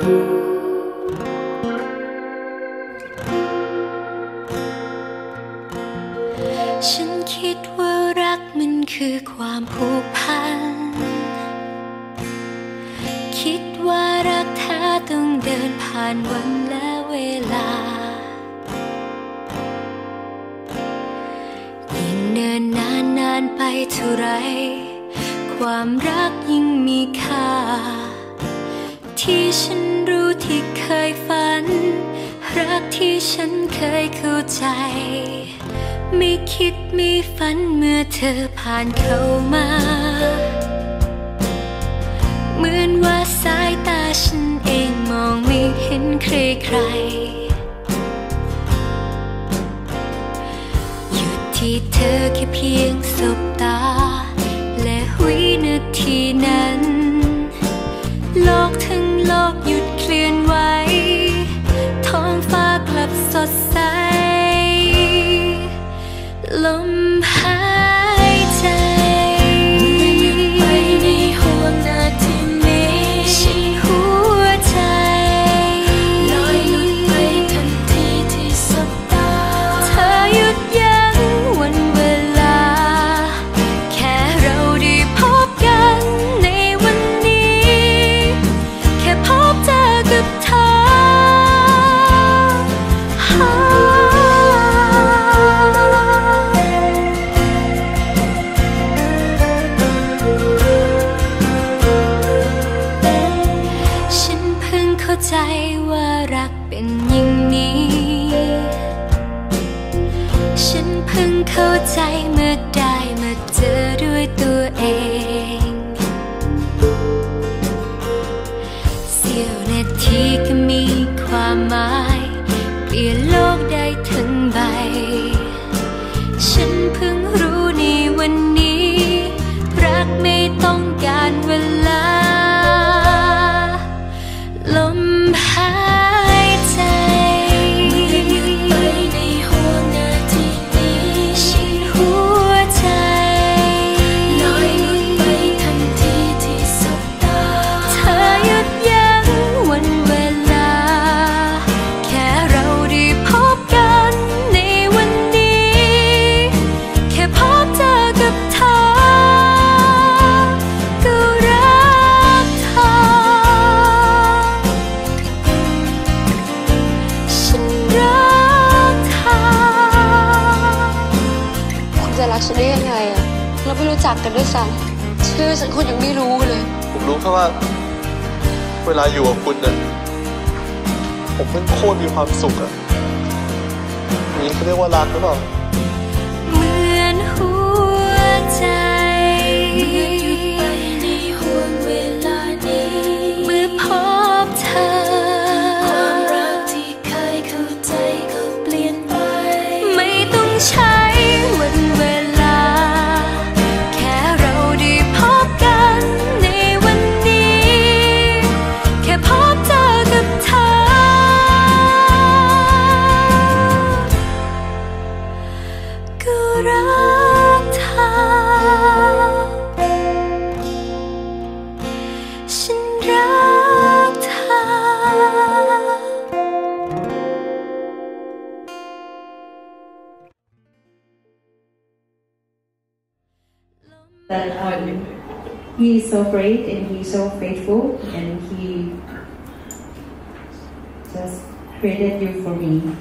ฉันคิดว่ารักมันคือความผูกพัน คิดว่ารักแท้ต้องเดินผ่านวันและเวลา ยิ่งเนินนานนานไปเท่าไร ความรักยิ่งมีค่า ที่ฉันรู้ที่เคยฝัน รักที่ฉันเคยเข้าใจ ไม่คิดไม่ฝันเมื่อเธอผ่านเข้ามา เหมือนว่าสายตาฉันเองมองไม่เห็นใครใครหยุดที่เธอแค่เพียงสบตา ลม ว่ารักเป็นอย่างนี้ ฉันเพิ่งเข้าใจเมื่อได้มาเจอด้วยตัวเอง เสี้ยวนาทีก็มีความหมายเปลี่ยนโลกได้ทั้งใบ ฉันเพิ่งรู้ในวัน จะรักฉันได้ยังไงอะเราไม่รู้จักกันด้วยซ้ำชื่อฉันคุณยังไม่รู้เลย ผมรู้แค่ว่า เวลาอยู่กับคุณเนี่ยผมมันโคตรมีความสุขอะนี่เขาเรียกว่ารักหรือเปล่า that um, he is so great and he's so faithful and he just created you for me.